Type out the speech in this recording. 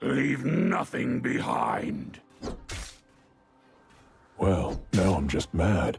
Leave nothing behind. Well, now I'm just mad.